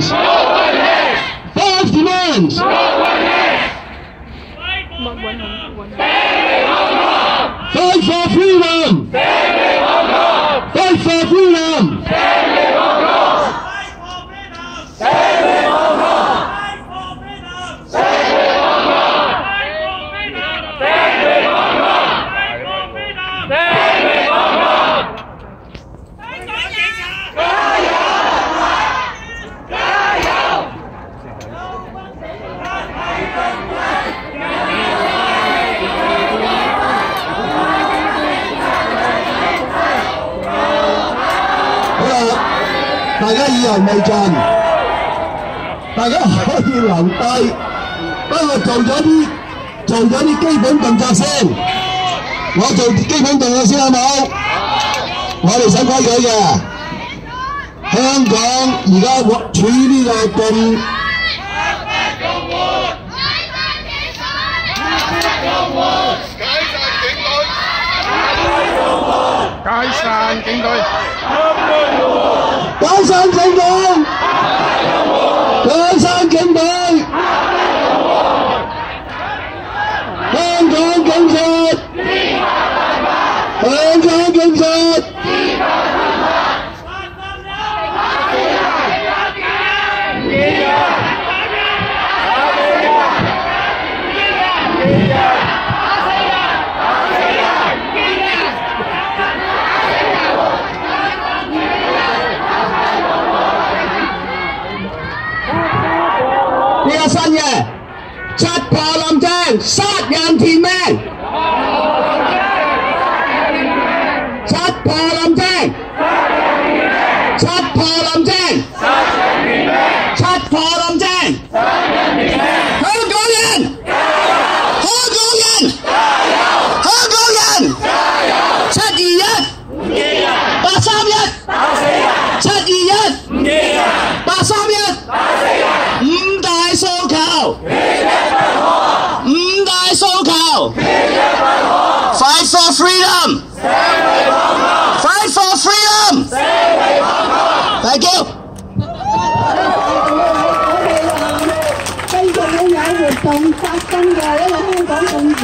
demands. No one has. Five demands. No one has. 大家意猶未盡，大家可以留低，幫我做咗啲做咗啲基本動作先。我做基本動作先好冇？我哋守規矩嘅。香港而家處於呢個咁解散警隊，công dân Biasanya, cat palam jeng, sat yang timeng. छठ फॉर रमजान छठ फॉर रमजान हर गोलन हर गोलन हर गोलन छठियत पासामियत छठियत पासामियत đại sô khảo đại sô khảo fight for freedom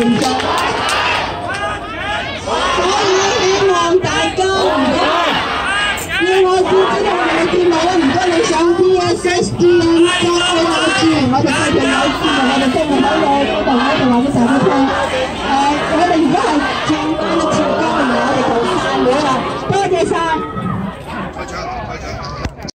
所以希望大家唔果要我试，即系我哋冇跳舞啦。唔果你上 P S S D 啊你话要？我哋即系做某，我哋即系喺？我哋同喺度话俾大家誒。我哋如果系唱歌，你唱歌，我哋求差啦。多谢晒。